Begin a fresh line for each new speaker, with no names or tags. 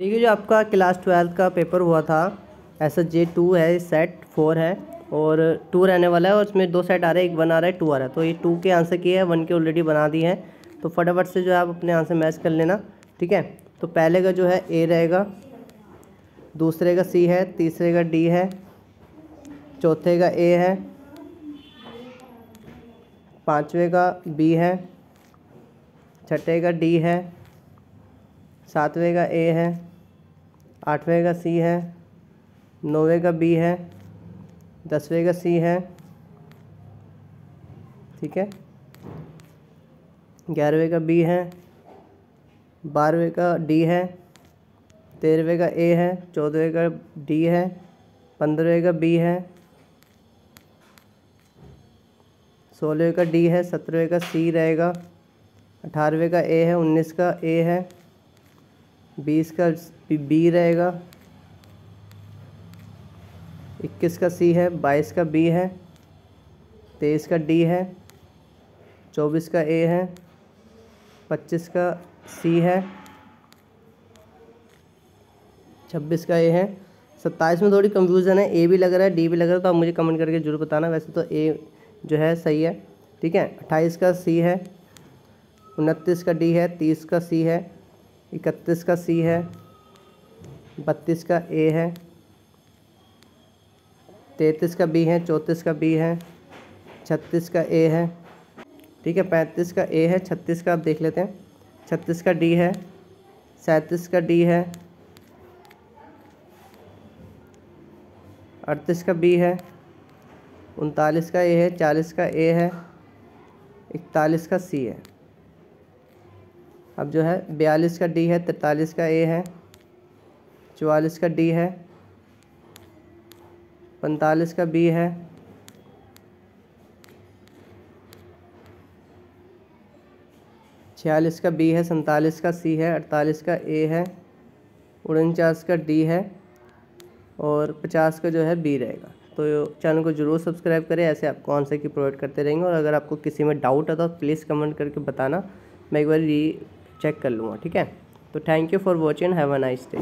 है जो आपका क्लास ट्वेल्थ का पेपर हुआ था ऐसा जे टू है सेट फोर है और टू रहने वाला है और उसमें दो सेट आ रहे हैं, एक वन आ रहा है टू आ रहा है। तो ये टू के आंसर किए हैं वन के ऑलरेडी बना दिए हैं। तो फटाफट से जो है आप अपने आंसर मैच कर लेना, ठीक है? तो पहले का जो है ए रहेगा, दूसरे का सी है, तीसरे का डी है, चौथे का ए है, पाँचवें का बी है, छठे का डी है, सातवें का ए है आठवें का सी है, नौवे का बी है, दसवें का सी है, ठीक है? ग्यारहवें का बी है, बारहवें का डी है, तेरहवें का ए है, चौदहवें का डी है, पंद्रहवें का बी है, सोलहवें का डी है, सत्रहवें का सी रहेगा, अठारहवें का ए है, उन्नीस का ए है बीस का बी रहेगा। इक्कीस का सी है, बाईस का बी है, तेईस का डी है, चौबीस का ए है, पच्चीस का सी है, छब्बीस का ए है। सत्ताईस में थोड़ी कंफ्यूजन है, ए भी लग रहा है, डी भी लग रहा है तो आप मुझे कमेंट करके ज़रूर बताना। वैसे तो ए जो है सही है, ठीक है? अट्ठाईस का सी है, उनतीस का डी है, तीस का सी है इकतीस का सी है, बत्तीस का ए है, तैंतीस का बी है, चौंतीस का बी है, छत्तीस का ए है, ठीक है, पैंतीस का ए है, छत्तीस का आप देख लेते हैं, छत्तीस का डी है, सैंतीस का डी है, अड़तीस का बी है, उनतालीस का ए है, चालीस का ए है, इकतालीस का सी है। अब जो है, बयालीस का डी है, तैंतालीस का ए है, चवालीस का डी है, पैंतालीस का बी है, छियालीस का बी है, सैंतालीस का सी है, अड़तालीस का ए है, उनचास का डी है और पचास का जो है बी रहेगा। तो चैनल को ज़रूर सब्सक्राइब करें, ऐसे आपको आंसर की प्रोवाइड करते रहेंगे और अगर आपको किसी में डाउट है तो प्लीज़ कमेंट करके बताना। मैं एक बार री चेक कर लूँगा ठीक है? तो thank you for watching have a nice day